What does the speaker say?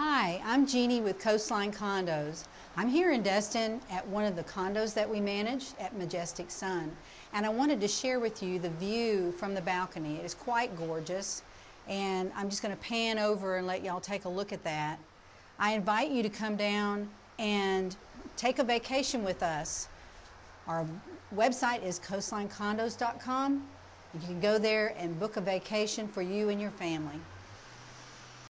Hi, I'm Jeanne with Coastline Condos. I'm here in Destin at one of the condos that we manage at Majestic Sun. And I wanted to share with you the view from the balcony. It is quite gorgeous. And I'm just going to pan over and let y'all take a look at that. I invite you to come down and take a vacation with us. Our website is coastlinecondos.com. You can go there and book a vacation for you and your family.